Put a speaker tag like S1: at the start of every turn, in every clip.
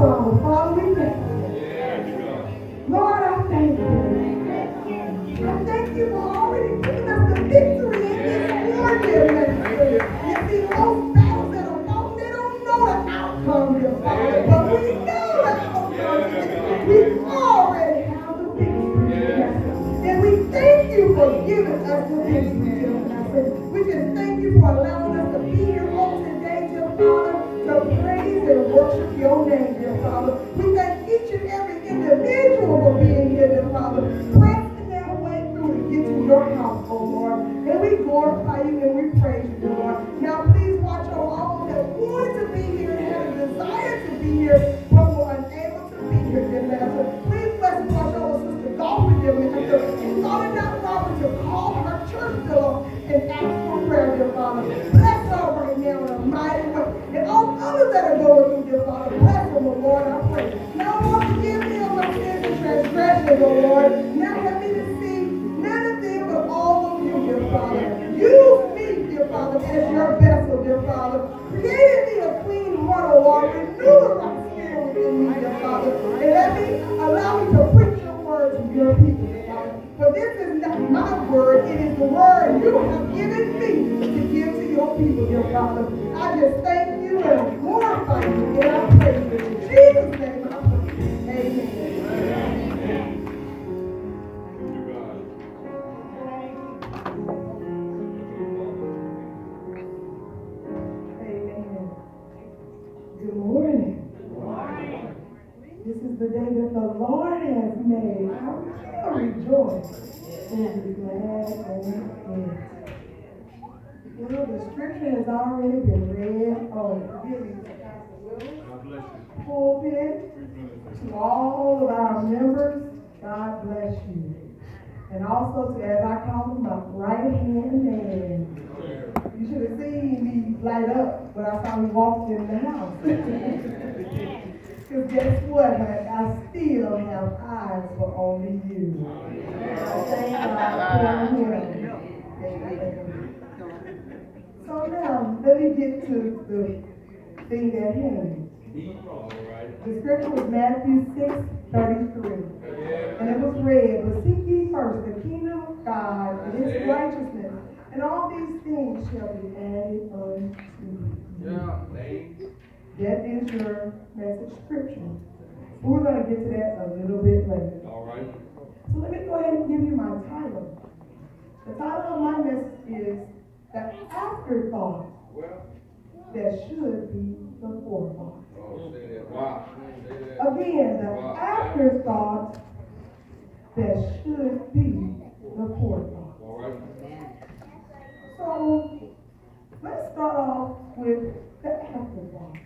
S1: follow me back 他 们 transgressions, oh Lord. Now help me see none of them but all of you, dear Father. Use me, dear Father, as your vessel, dear Father. Create me a clean heart, oh Lord. Renew right spirit within me, dear Father. And let me allow me to preach your word to your people, dear Father. For this is not my word, it is the word you have given me to give to your people, dear Father. I just scripture has already been read on forgive me, Pastor Willis, pulpit, to all of our members, God bless you. And also to, as I call him, my right hand man. You should have seen me light up when I saw he walked in the house. Because guess what, honey? I still have eyes for only you. I thank God for him. So now, let me get to the thing at hand. The scripture was Matthew 6, 33. And it was read, But seek ye first the kingdom of God and his righteousness, and all these things shall be added unto you. That is your message scripture. We're going to get to that a little bit later.
S2: All right.
S1: So let me go ahead and give you my title. The title of my message is The Afterthought That Should Be the Forethought. Again, the afterthought that should be the forethought. So let's start off with the afterthought.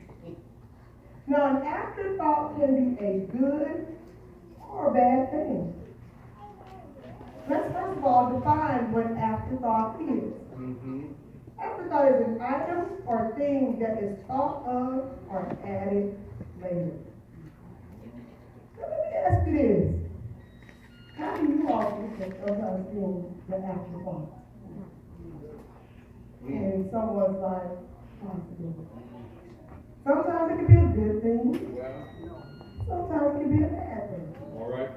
S1: Now, an afterthought can be a good or a bad thing. Let's first of all define what afterthought is.
S2: Mm-hmm.
S1: Afterthought is an item or thing that is thought of or added later. Let me ask you this. How do you all think of us being the afterthought? And someone's like, possible. Sometimes it can be a good thing, sometimes it can be a bad thing.
S2: all right.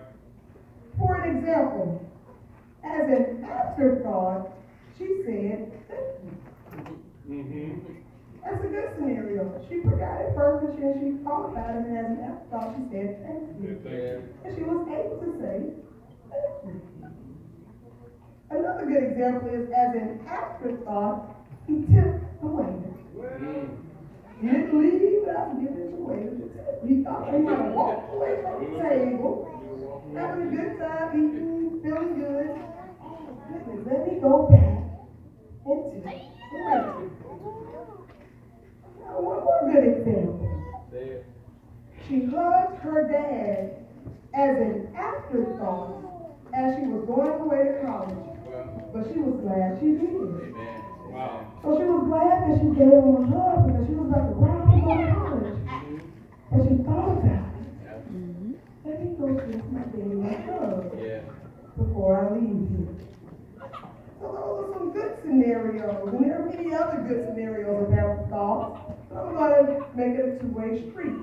S1: For an example, as an afterthought, she said, thank you.
S2: Mm-hmm.
S1: That's a good scenario. She forgot it first and she, she thought about it, and as an afterthought, she said, thank you.
S2: thank you.
S1: And she was able to say, thank you. Another good example is as an afterthought, he tipped the waiter.
S2: Mm.
S1: He didn't leave without giving the waiter the tip. He thought he might have walked away from the table, having a good time, eating, feeling good. Oh, goodness, let me go back and tip. Now, one more good example.
S2: There.
S1: She hugged her dad as an afterthought as she was going away to college.
S2: Well,
S1: But she was glad she did.
S2: amen. Wow.
S1: So she was glad that she gave him a hug because she was about to run off to go to college. But she thought about it. Mm-hmm. Let me go give my baby a hug
S2: Yeah.
S1: before I leave here. So those are some good scenarios, and there are many other good scenarios of afterthoughts. So I'm going to make it a two-way street.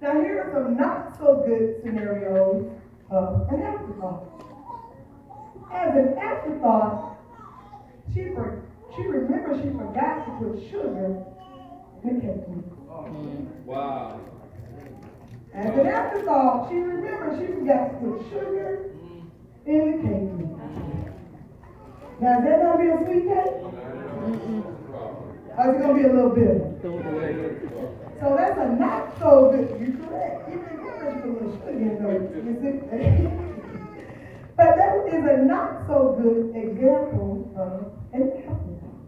S1: Now here are some not so good scenarios of an afterthought. As an afterthought, she for, she remembered she forgot to put sugar in the cake.
S2: Wow.
S1: As an afterthought, she remembered she forgot to put sugar in the cake. Now, is that going to be a sweet cake? Or is it going to be a little bitter? So that's a not so good. You're correct. Even if a little sugar in there, you but that is a not so good example of an afterthought.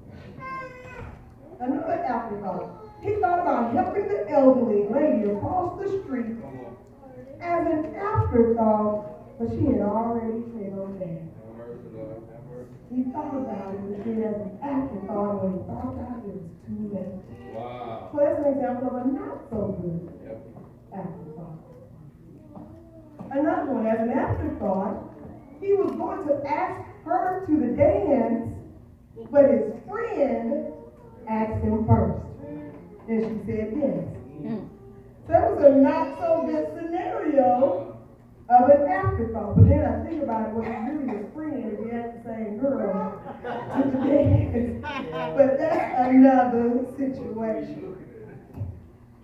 S1: Another afterthought. He thought about helping the elderly lady across the street as an afterthought, but she had already failed there. He thought about it, but then as an afterthought, when he thought about it, it was too late.
S2: Wow.
S1: So that's an example of a not so good
S2: Yep.
S1: afterthought. Another one, as an afterthought, he was going to ask her to the dance, but his friend asked him first. And she said yes. Hmm. So that was a not so good scenario of an afterthought. But then I think about it, what it really his friend if he asked the same girl to the dance? But that's another situation.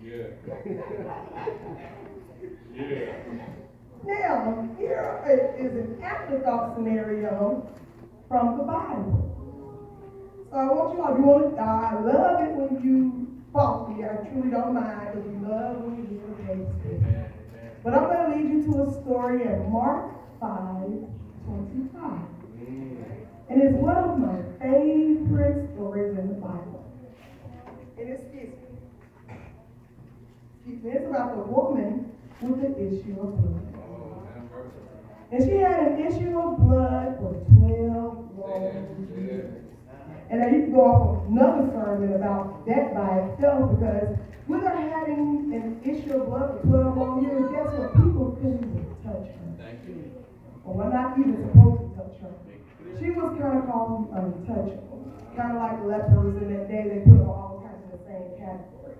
S2: Yeah. Yeah.
S1: Now, here is an afterthought scenario from the Bible. So I want you all, you want to, I love it when you fault me. I truly don't mind because we love when you give against me.
S2: Amen. Amen.
S1: But I'm going to lead you to a story in Mark 5 25. And it's one of my favorite stories in the Bible. And it's, me, it's about the woman with the issue of blood. And she had an issue of blood for 12 long years. And now you can go off of another sermon about that by itself because with her having an issue of blood for 12 long years, guess what? People couldn't even touch her.
S2: Thank you.
S1: Or were not even supposed to touch her. She kind called untouchable. Kind of like lepers in that day, they put them all kinds of the same category.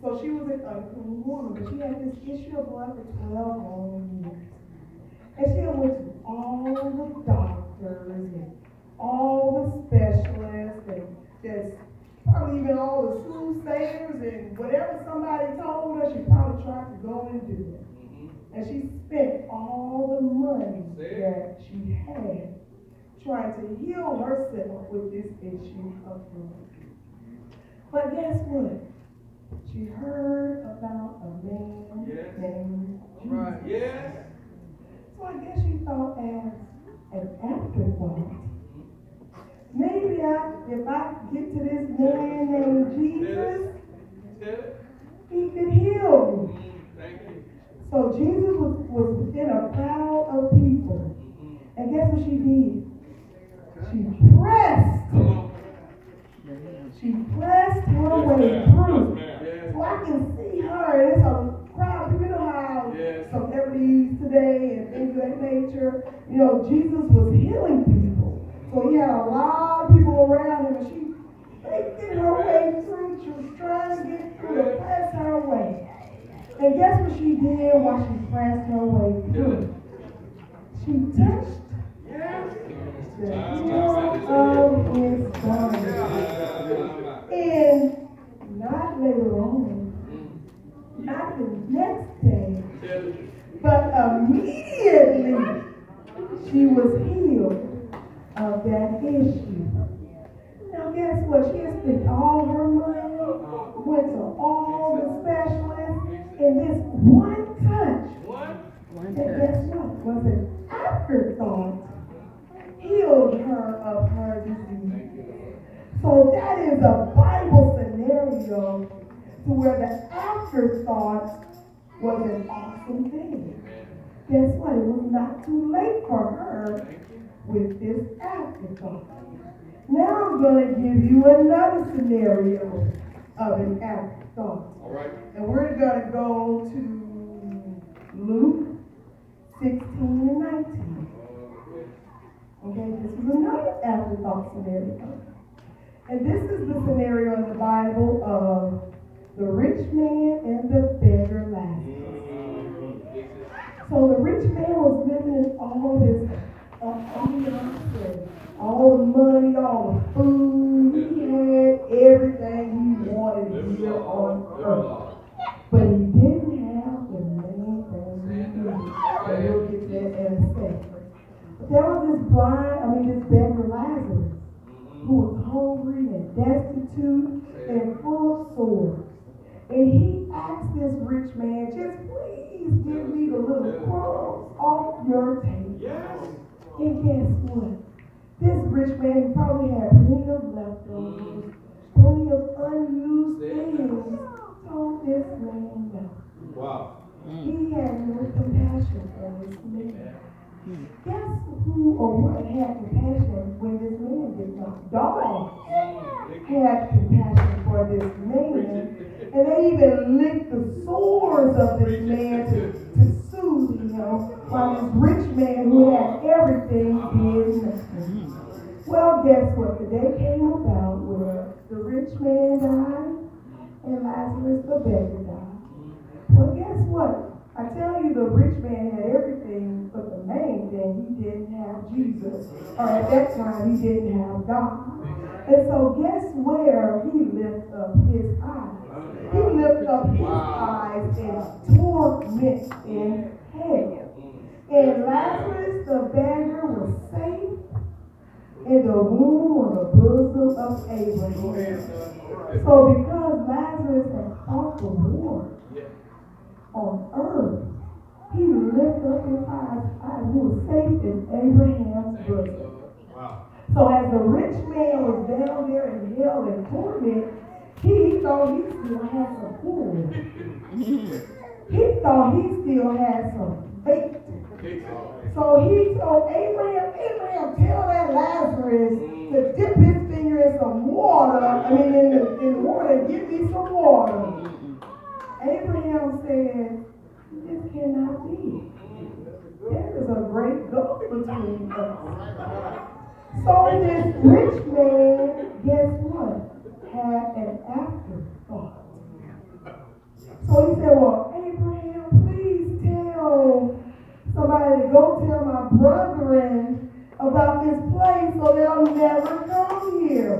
S1: So she was an unclean woman, but she had this issue of blood for 12 long years. And she had went to all the doctors and all the specialists and just probably even all the soothsayers and whatever somebody told her, she probably tried to go and do it.
S2: Mm-hmm.
S1: And she spent all the money that she had trying to heal herself with this issue of blood. But guess what? She heard about a man
S2: Yes.
S1: named
S2: All right.
S1: Jesus.
S2: Yes.
S1: So I guess she thought as an afterthought, maybe I, if I get to this man named Jesus, he could heal me.
S2: Thank you.
S1: So Jesus was, was within a crowd of people. And guess what she did? She pressed. She pressed her way through. So I can see her. It's a crowd. You know how
S2: Yes.
S1: celebrities today and things of that nature. You know, Jesus was healing people. So he had a lot of people around him. And she making her way through. She was trying to get through to press her way. And guess what she did while she pressed her way through? She touched
S2: Yes.
S1: the
S2: Time
S1: hem
S2: out.
S1: of his garment.
S2: Time out.
S1: And not later on, not the next day, but immediately she was healed of that issue. Now guess what? She had spent all her money, went to all the specialists, and this one touch,
S2: What?
S1: and guess what? Was an afterthought of her disease. So that is a Bible scenario to where the afterthought was an awesome thing. Guess what? It was not too late for her with this afterthought. Now I'm going to give you another scenario of an afterthought.
S2: All right.
S1: And we're going to go to Luke 16 and 19. Okay, this is another afterthought scenario. And this is the scenario in the Bible of the rich man and the beggar Lazarus. So the rich man was living in all this abundance all the money, all the food. He had everything he wanted here on earth. But he didn't there was this blind, I mean this beggar Lazarus. Mm-hmm. Who was hungry and destitute and full of sores. And he asked this rich man, just please give me the little crumbs off your table.
S2: Yes.
S1: And guess what? This rich man probably had plenty of leftovers, mm-hmm. plenty of unused things. Told this man no.
S2: Wow.
S1: He had no compassion for this man. Hmm. Guess who or what had compassion when this man did not? Dogs had compassion for this man. And they even licked the sores of this man to, to soothe him while this rich man who had everything did nothing. Hmm. Well, guess what? The day came about where the rich man died and Lazarus the beggar died. Well, guess what? I tell you, the rich man had everything, but the main thing, he didn't have Jesus. Or at that time, he didn't have God. And so, guess where he lifted up his eyes? He lifted up his eyes in torment in hell. And Lazarus the beggar was safe in the womb or the bosom of Abraham. So because Lazarus had fought the war on earth, he lifted up his eyes, eyes he was safe in Abraham's bosom.
S2: Wow.
S1: So as the rich man was down there in hell and torment, he thought he still had some food. He thought he still had some bait. So he told Abraham, Abraham, tell that Lazarus to dip his finger in some water. I mean, in the, in the water, give me some water. Abraham said, this cannot be. There is a great gulf between us. So this rich man, guess what? Had an afterthought. So he said, well, Abraham, please tell somebody to go tell my brethren about this place so they'll never come here.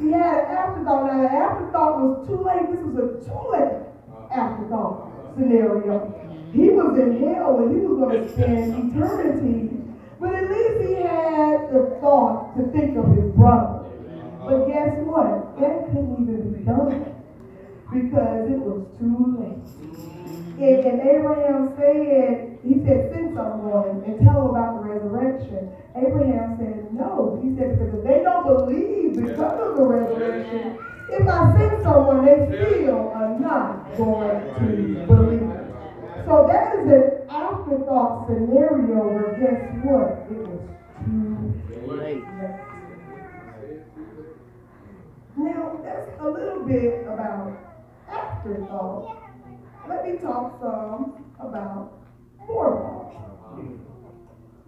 S1: He had an afterthought. Now, the afterthought was too late. This was a too late afterthought scenario. He was in hell and he was going to spend eternity. But at least he had the thought to think of his brother. But guess what? That couldn't even be done because it was too late. And, and Abraham said, he said, send someone and tell them about the resurrection. Abraham said, no. He said, because if they don't believe because of the resurrection, if I send someone, they still are not going to believe. So that is an afterthought scenario where guess what? It was too late. Now, that's a little bit about afterthought. Let me talk some about forethought.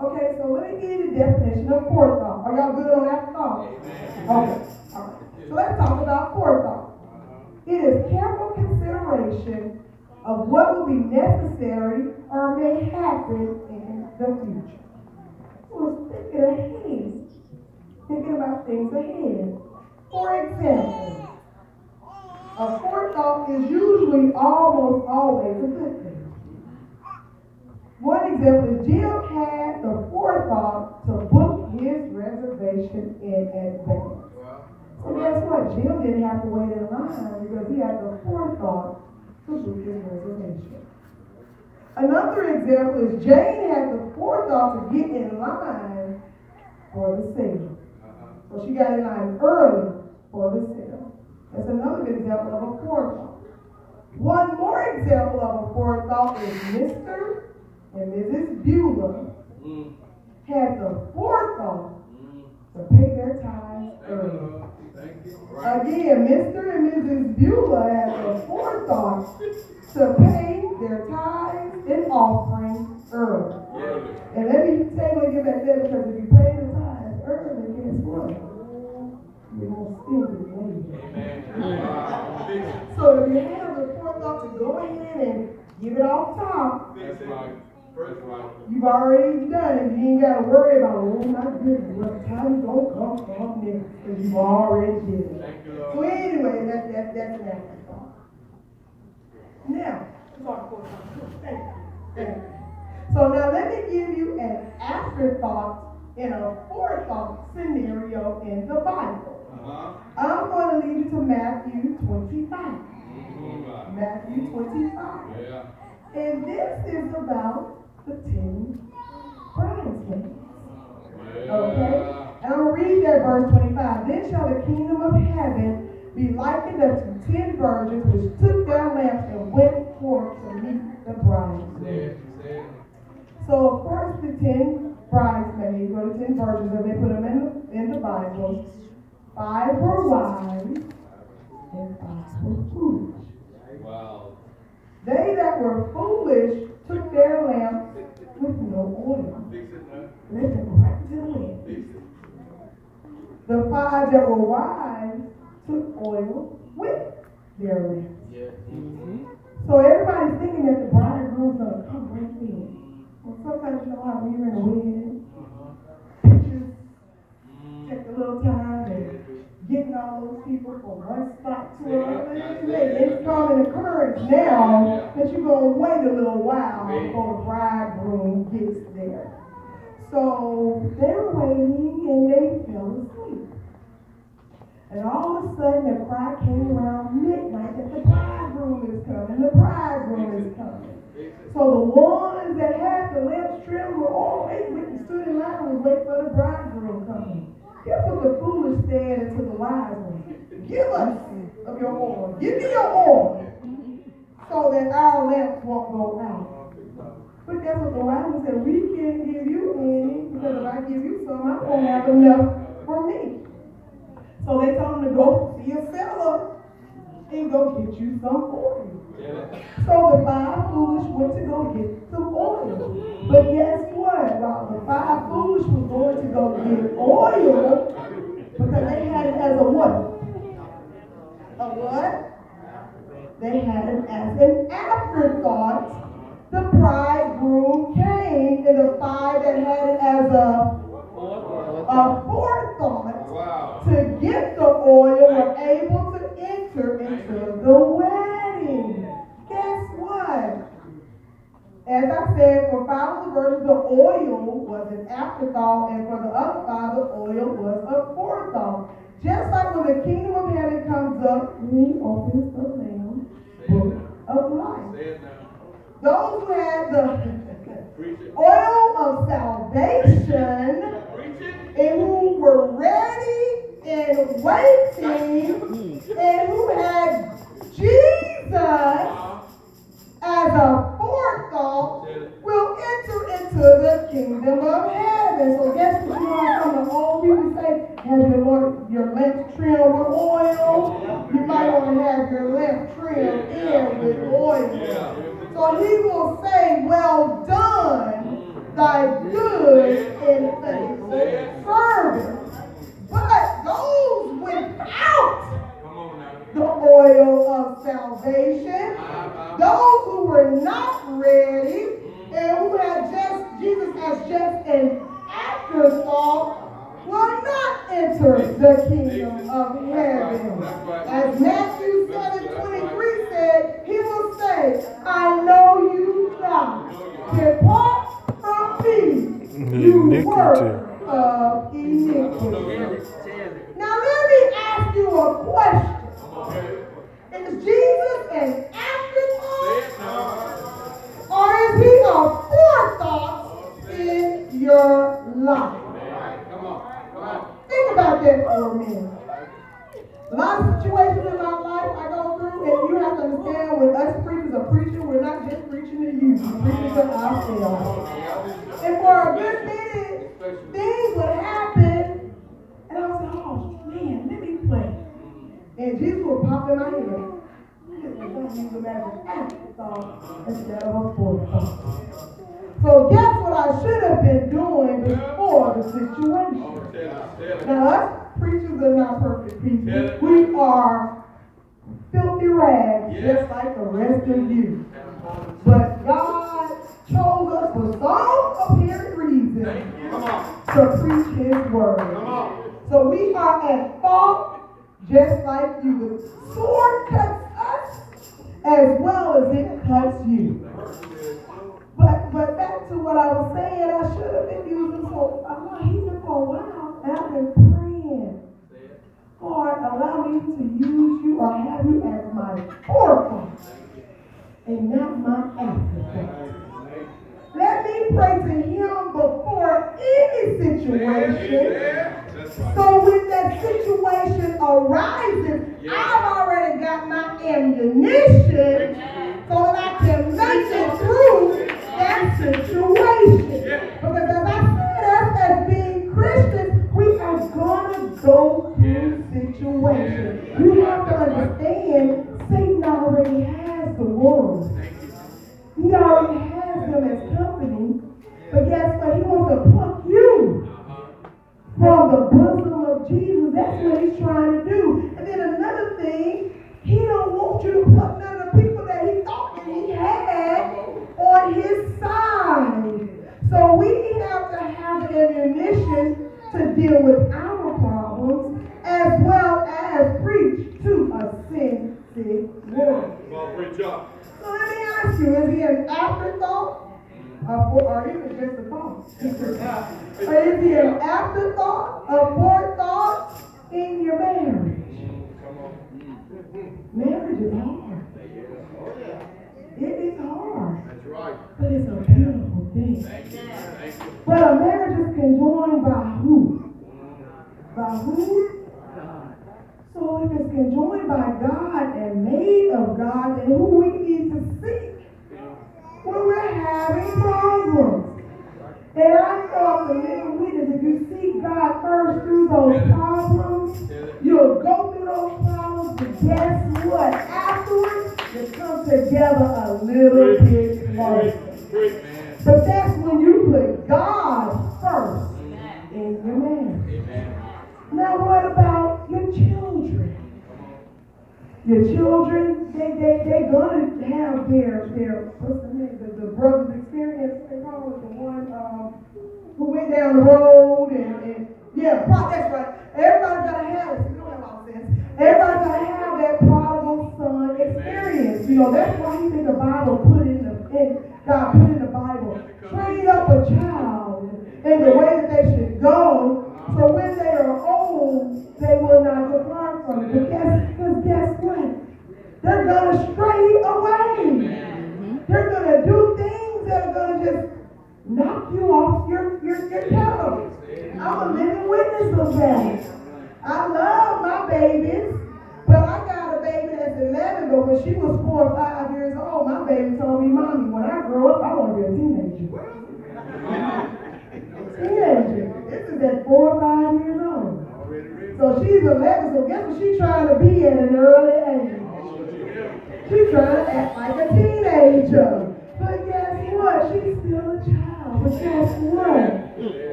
S1: Okay, so let me give you the definition of forethought. Are y'all good on afterthought? Okay. So let's talk about forethought. It is careful consideration of what will be necessary or may happen in the future. So it's thinking ahead, thinking about things ahead. For example, a forethought is usually almost always a good thing. One example is Jim had the forethought to book his reservation in advance. So guess what? Jim didn't have to wait in line because he had the forethought to book his reservation. Another example is Jane had the forethought to get in line for the sale. So she got in line early for the sale. That's another good example of a forethought. One more example of a forethought is Mr. and Mrs. Beulah mm. had the forethought mm. to pay their tithes early. Again, Mr. and Mrs. Beulah had the forethought to pay their tithes and offerings early. And let me say when I get back there because if you pay the tithes early, guess what? You're going to still be later. So if you have the forethought to go ahead and give it off top, you've already done it. You ain't got to worry about, oh my goodness, what time don't come from next because you've already did it. So anyway, that, that, that's an afterthought. Now, you. You. so now let me give you an afterthought in a forethought scenario in the Bible.
S2: Uh-huh.
S1: I'm going to lead you to Matthew 25.
S2: Mm-hmm.
S1: Matthew 25.
S2: Yeah.
S1: And this is about the ten bridesmaids.
S2: Yeah.
S1: Okay? And I'll read that verse 25. Then shall the kingdom of heaven be likened unto ten virgins which took their lamps and went forth to meet the bridegroom.
S2: it, say it.
S1: So of course the ten bridesmaids or the ten virgins, as they put them in the, in the Bible, five were wise and five were foolish.
S2: Wow.
S1: They that were foolish took their lamps with no oil.
S2: Fix it now.
S1: Let them right to the wind.
S2: Fix it.
S1: The five that were wise took oil with their lamps.
S2: Yeah.
S1: So everybody's thinking that the bridegroom's gonna come right in. Well, sometimes you know how you're in a wedding, pictures take a little time and getting all those people from one spot to another. It's common occurrence now that you're gonna wait a little while before the bridegroom gets there. So they were waiting and they fell asleep. And all of a sudden the cry came around midnight that the bridegroom is coming, the bridegroom is coming. So the ones that had the lamps trimmed were all waiting, stood in line and wait for the bridegroom coming. Guess what the foolish said unto the wise one. Give us of your oil. Give me your oil. So that our lamps won't go out. But guess what the ones said? We can't give you any because if I give you some, I won't have enough for me. So they told him to go see a fellow and go get you some oil.
S2: Yeah.
S1: So the five foolish went to go get some oil. But guess what? While the five foolish was going to go get oil, because they had it as a what? A what? They had it as an afterthought. The bridegroom came, in the five that had it as a, a forethought oh,
S2: Wow.
S1: to get the oil were able to enter into the wedding. Guess what? As I said, for five of the virgins, the oil was an afterthought, and for the other five, the oil was a forethought. Just like when the kingdom of heaven comes up, he opens the Lamb the oil of salvation salvation, those who were not ready and who had just Jesus as just an afterthought will not enter the kingdom An instead of a forethought. So guess what I should have been doing before the situation? Now, us preachers are not perfect people. We are filthy rags, just like the rest of you. But God chose us for some apparent reason to preach His word. So we are at fault, just like you. The sword cuts us as well as it cuts you. But but back to what I was saying, I should have been using for I'm not here for a while, and I've been praying. Lord, allow me to use you or have you as my oracle and not my afterthought. Let me pray to him before any situation. So when that situation arises, I've already got my ammunition. It is a beautiful thing. But a marriage is conjoined by who? By who? God. So if it's conjoined by God and made of God, then who we need to seek when we're having problems. And I thought the little witness, if you seek God first through those problems, you'll go through those problems, but guess what? Afterwards, you come together a little bit closer.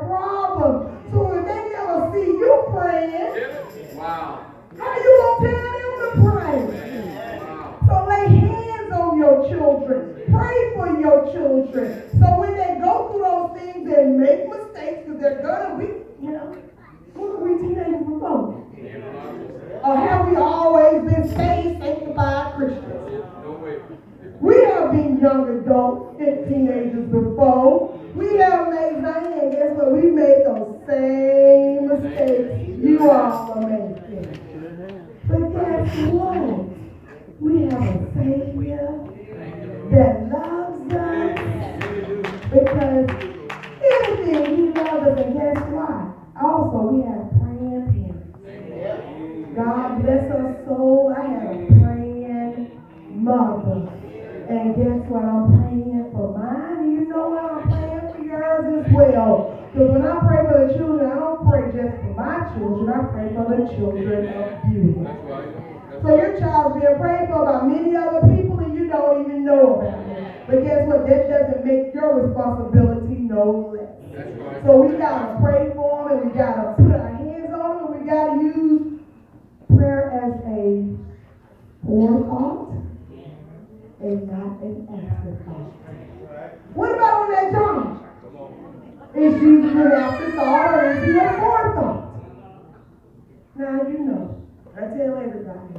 S1: Barbara. my children, I pray for the children of you. So your child's being prayed for by many other people and you don't even know about it. But guess what? That doesn't make your responsibility no less. So we gotta pray for them and we gotta put our hands on them and we gotta use prayer as a forethought and not an afterthought. What about on that job? Is she an afterthought or is he a forethought? Now you know. I tell everybody.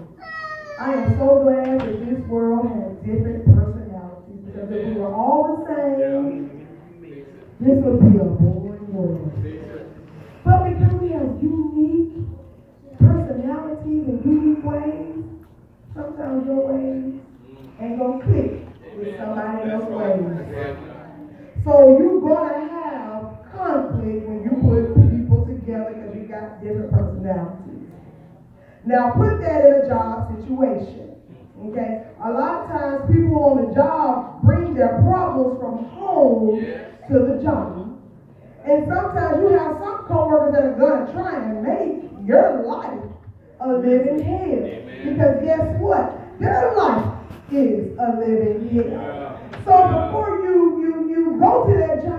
S1: I am so glad that this world has different personalities because if we were all the same, this would be a boring world. But because we have unique personalities and unique ways, sometimes your ways ain't gonna click with somebody else's ways. So you're gonna have conflict when you put people together because you got different personalities. Now put that in a job situation. Okay? A lot of times people on the job bring their problems from home to the job. And sometimes you have some coworkers that are gonna try and make your life a living hell. Because guess what? Their life is a living hell. So before you you you go to that job,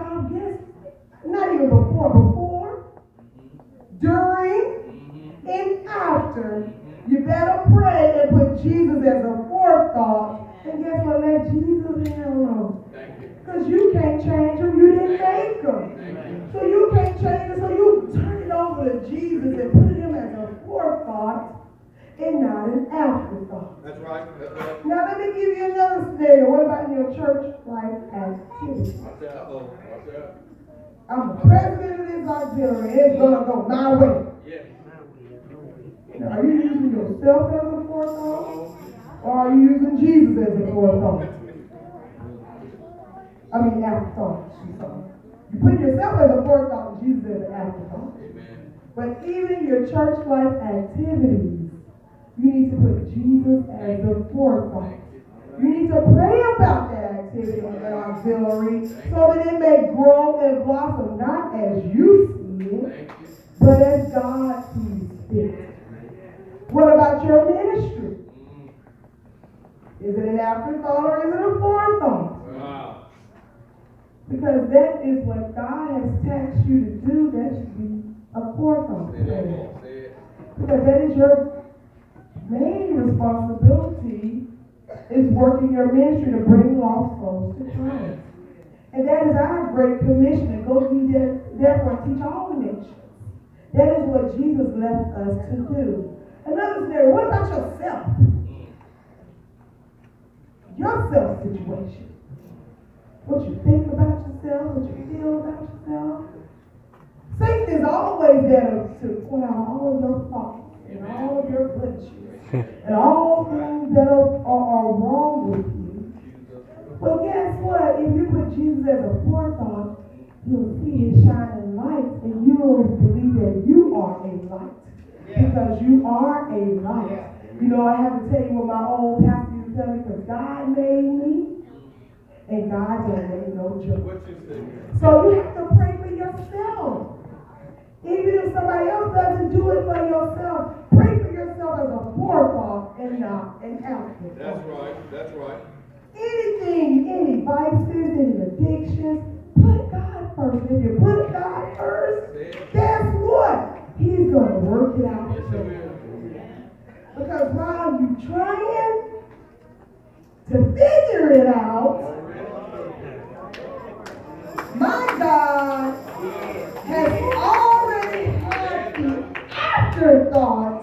S1: after, you better pray and put Jesus as a forethought. And guess what? Let Jesus handle Because you can't change him. You didn't make him. So you can't change him. So you turn it over to Jesus and put him as a forethought and not an afterthought.
S2: That's right. That's right.
S1: Now let me give you another scenario. What about your church life activity?
S2: Watch out. Watch out.
S1: I'm the president of this auxiliary. It's gonna go my way.
S2: Yes.
S1: Are you using yourself as a forethought? Or are you using Jesus as a forethought? I mean afterthought. You put yourself as a forethought and Jesus as an afterthought. But even your church life activities, you need to put Jesus as the forethought. You need to pray about that activity oh on that auxiliary so that it may grow and blossom, not as you see it, but as God sees fit. What about your ministry? Is it an afterthought or is it a forethought?
S2: Wow.
S1: Because that is what God has taxed you to do. That should be a forethought.
S2: Say that, Lord. Say it.
S1: Because that is your main responsibility is working your ministry to bring lost souls to Christ. And that is our great commission to go be there, therefore teach all the nations. That is what Jesus left us to do. Another scenario, what about yourself? Your self situation. What you think about yourself, what you feel about yourself. Satan is always there to point out all of your faults and all of your blemishes and all things that are, are, wrong with you. But guess what? If you put Jesus as a forethought, you'll see his shining light and you'll believe that you are. Because you are a light. You know, I have to tell you what my old pastor used to tell me, because God made me and God don't make no joke.
S2: What you say?
S1: So you have to pray for yourself. Even if somebody else doesn't do it for yourself, pray for yourself as a forethought and not an afterthought.
S2: That's right. That's right.
S1: Anything, any vices, any addictions, put God first. If you put God first, guess what? He's going to work it out.
S2: Yes, will.
S1: Because while you're trying to figure it out, my God has already had the afterthought